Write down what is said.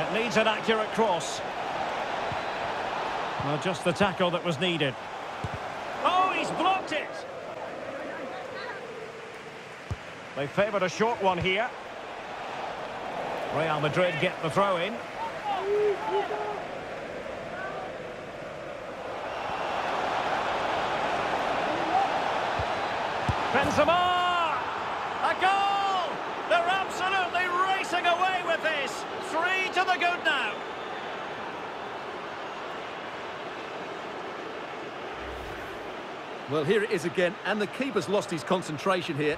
It needs an accurate cross. Well, just the tackle that was needed. Oh, he's blocked it! They favoured a short one here. Real Madrid get the throw in. Benzema! Now. Well, here it is again, and the keeper's lost his concentration here.